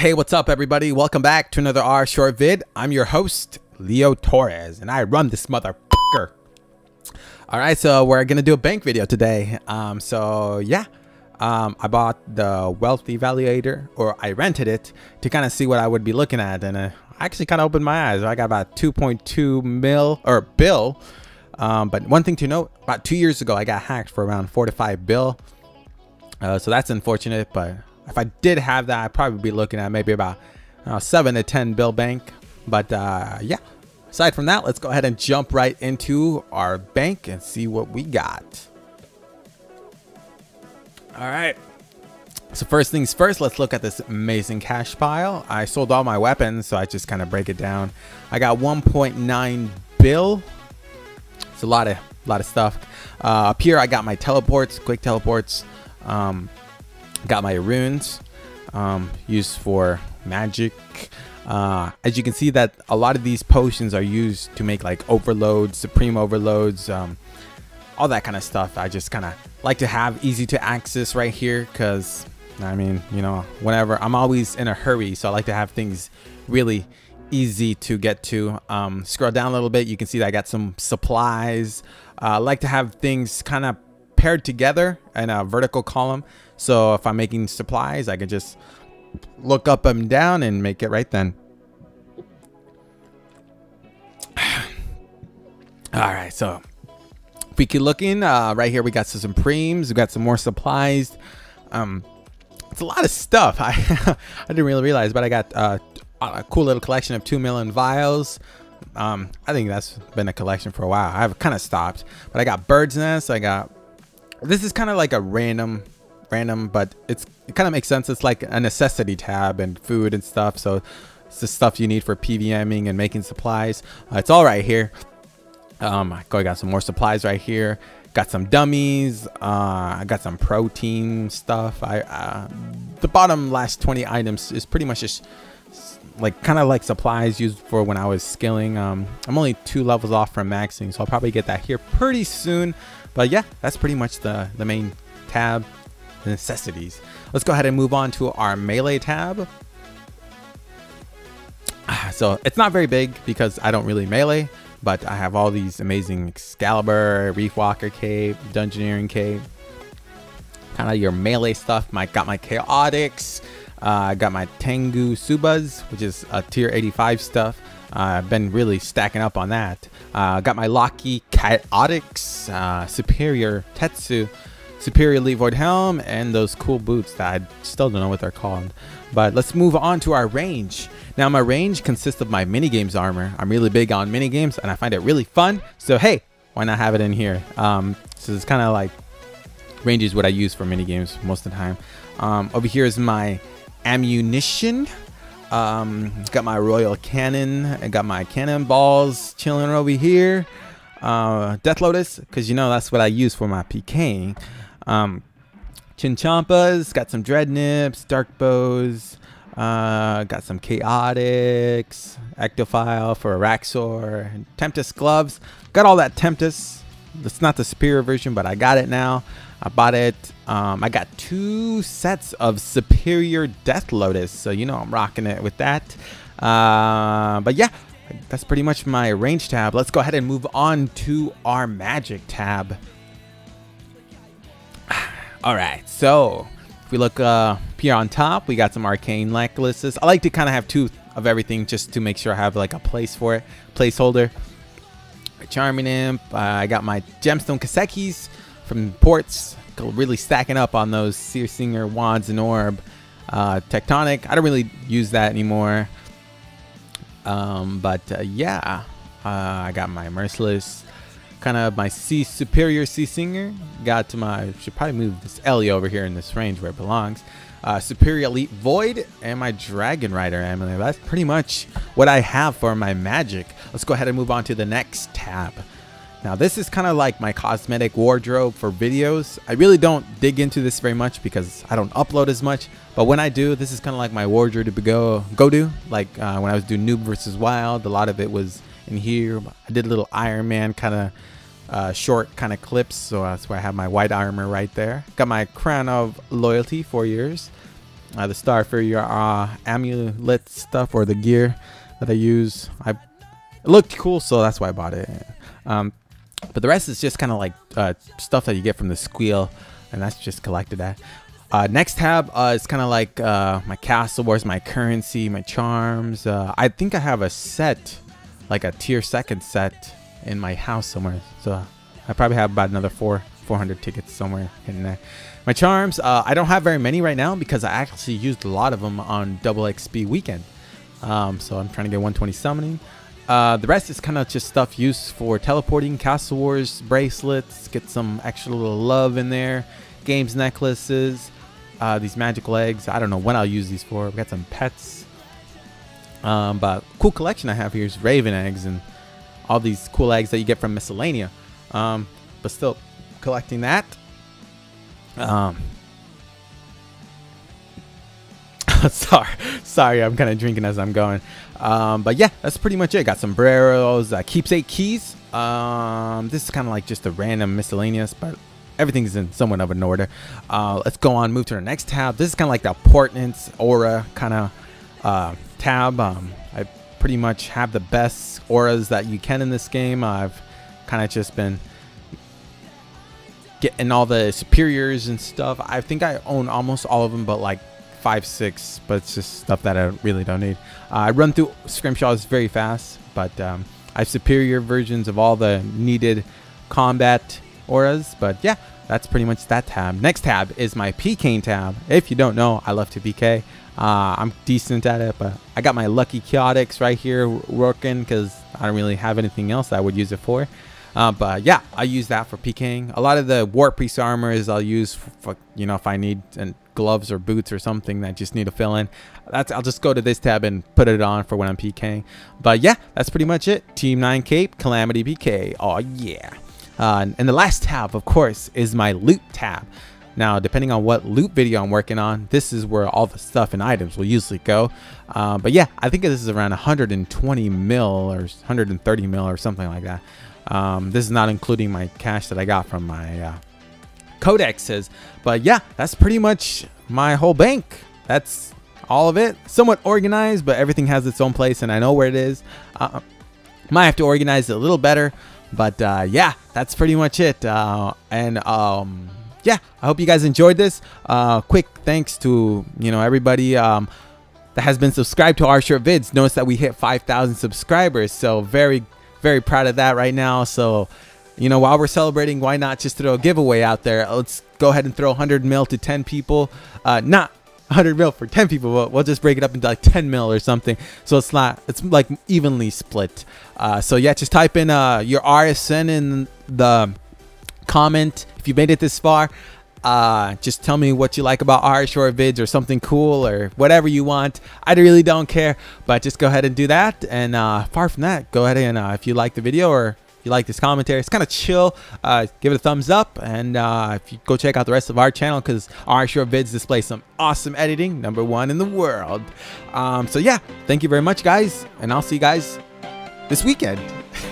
Hey, what's up, everybody? Welcome back to another R Short vid. I'm your host, Leo Torres, and I run this motherfucker. All right, so we're gonna do a bank video today. Um, so yeah, um, I bought the Wealth Evaluator, or I rented it to kind of see what I would be looking at, and uh, I actually kind of opened my eyes. I got about 2.2 mil or bill. Um, but one thing to note, about two years ago, I got hacked for around four to five bill. Uh, so that's unfortunate, but if I did have that, I'd probably be looking at maybe about uh, seven to 10 bill bank. But uh, yeah, aside from that, let's go ahead and jump right into our bank and see what we got. All right. So first things first, let's look at this amazing cash pile. I sold all my weapons, so I just kind of break it down. I got 1.9 bill. It's a lot of lot of stuff. Uh, up here, I got my teleports, quick teleports. Um, got my runes um, used for magic. Uh, as you can see that a lot of these potions are used to make like overloads, supreme overloads, um, all that kind of stuff. I just kind of like to have easy to access right here because I mean, you know, whenever I'm always in a hurry, so I like to have things really easy to get to. Um, scroll down a little bit, you can see that I got some supplies. Uh, I like to have things kind of paired together in a vertical column. So if I'm making supplies, I can just look up and down and make it right then. All right, so if we keep looking, uh, right here we got some Supremes, we got some more supplies. Um, it's a lot of stuff. I I didn't really realize, but I got uh, a cool little collection of two million vials. Um, I think that's been a collection for a while. I've kind of stopped, but I got bird's nest. I got this is kind of like a random random but it's it kind of makes sense. It's like a necessity tab and food and stuff so it's the stuff you need for pvming and making supplies. Uh, it's all right here. Um i got some more supplies right here. Got some dummies uh i got some protein stuff. I uh the bottom last 20 items is pretty much just like kind of like supplies used for when I was skilling. Um, I'm only two levels off from maxing, so I'll probably get that here pretty soon. But yeah, that's pretty much the, the main tab, the necessities. Let's go ahead and move on to our melee tab. So it's not very big because I don't really melee, but I have all these amazing Excalibur, Reef Walker cape, Dungeoneering cape, kind of your melee stuff. My got my Chaotics, I got my Tengu Subas, which is a tier 85 stuff. Uh, I've been really stacking up on that. Uh, got my Lucky Chaotics, uh, Superior Tetsu, Superior Elite Void Helm, and those cool boots that I still don't know what they're called. But let's move on to our range. Now my range consists of my minigames armor. I'm really big on minigames and I find it really fun. So hey, why not have it in here? Um, so it's kind of like range is what I use for minigames most of the time. Um, over here is my ammunition. Um, got my royal cannon. I got my cannonballs chilling over here. Uh, Death Lotus, because you know that's what I use for my PK. Um, Chinchompas, got some Dreadnips, Dark Bows, uh, got some Chaotics, Ectophile for Araxxor, Tempest gloves. Got all that Tempest. It's not the superior version, but I got it now. I bought it. Um, I got two sets of Superior Death Lotus, so you know I'm rocking it with that. Uh, but yeah, that's pretty much my range tab. Let's go ahead and move on to our magic tab. All right, so if we look uh, here on top, we got some arcane necklaces. I like to kind of have two of everything just to make sure I have like a place for it, placeholder. My Charming Imp. Uh, I got my gemstone Kasekis from ports. Really stacking up on those Seasinger wands and orb. Uh, Tectonic. I don't really use that anymore. Um, but uh, yeah, uh, I got my Merciless, kind of my C Superior Seasinger. Got to my, should probably move this Ellie over here in this range where it belongs. Uh, Superior Elite Void and my Dragon Rider Amulet. That's pretty much what I have for my magic. Let's go ahead and move on to the next tab. Now this is kind of like my cosmetic wardrobe for videos. I really don't dig into this very much because I don't upload as much. But when I do, this is kind of like my wardrobe to go go do. Like uh, when I was doing Noob versus Wild, a lot of it was in here. I did a little Iron Man kind of uh, short kind of clips. So that's why I have my white armor right there. Got my Crown of Loyalty, four years. uh, the star for your uh, amulet stuff or the gear that I use. I it looked cool, so that's why I bought it. Um, but the rest is just kind of like uh, stuff that you get from the squeal, and that's just collected that. Uh, next tab uh, is kind of like uh, my castle wars, my currency, my charms. Uh, I think I have a set, like a tier second set in my house somewhere. So I probably have about another four, 400 tickets somewhere in there. My charms, uh, I don't have very many right now because I actually used a lot of them on double XP weekend. Um, so I'm trying to get 120 summoning. Uh, the rest is kind of just stuff used for teleporting, Castle Wars bracelets, get some extra little love in there, games necklaces, uh, these magical eggs. I don't know when I'll use these for. We got some pets. Um, but cool collection I have here is Raven eggs and all these cool eggs that you get from Miscellanea. Um, but still collecting that. Um, sorry, sorry, I'm kind of drinking as I'm going. Um, but yeah, that's pretty much it. Got sombreros, uh, keepsake keys. Um, this is kind of like just a random miscellaneous, but everything's in somewhat of an order. Uh, let's go on, move to the next tab. This is kind of like the portents aura kind of uh, tab. Um, I pretty much have the best auras that you can in this game. I've kind of just been getting all the superiors and stuff. I think I own almost all of them, but like five, six, but it's just stuff that I really don't need. Uh, I run through scrimshaws very fast, but um, I have superior versions of all the needed combat auras. But yeah, that's pretty much that tab. Next tab is my PKing tab. If you don't know, I love to PK. Uh, I'm decent at it, but I got my Lucky Chaotics right here working because I don't really have anything else I would use it for. Uh, but yeah, I use that for PKing. A lot of the Warpriest armors I'll use for, for, you know, if I need and gloves or boots or something that just need to fill in. That's I'll just go to this tab and put it on for when I'm PKing. But yeah, that's pretty much it. Team 9 Cape, Calamity PK. Oh yeah. Uh, and the last tab, of course, is my loot tab. Now, depending on what loot video I'm working on, this is where all the stuff and items will usually go. Uh, but yeah, I think this is around 120 mil or 130 mil or something like that. Um, this is not including my cash that I got from my uh, codexes. But yeah, that's pretty much my whole bank. That's all of it. Somewhat organized, but everything has its own place and I know where it is. Uh, might have to organize it a little better. But uh, yeah, that's pretty much it. Uh, and um, yeah, I hope you guys enjoyed this. Uh, quick thanks to you know everybody um, that has been subscribed to our short vids. Notice that we hit 5,000 subscribers, so very very proud of that right now. So you know while we're celebrating, why not just throw a giveaway out there? Let's go ahead and throw 100 mil to 10 people. Uh, not 100 mil for 10 people but we'll just break it up into like 10 mil or something. So it's not it's like evenly split. Uh, so yeah just type in uh, your rsn in the comment if you made it this far. Uh, just tell me what you like about our short vids or something cool or whatever you want. I really don't care but just go ahead and do that. And uh, far from that go ahead and uh, if you like the video or you like this commentary, it's kind of chill. Uh, give it a thumbs up, and uh, if you go check out the rest of our channel, because our short vids display some awesome editing, number one in the world. Um, so yeah, thank you very much, guys, and I'll see you guys this weekend.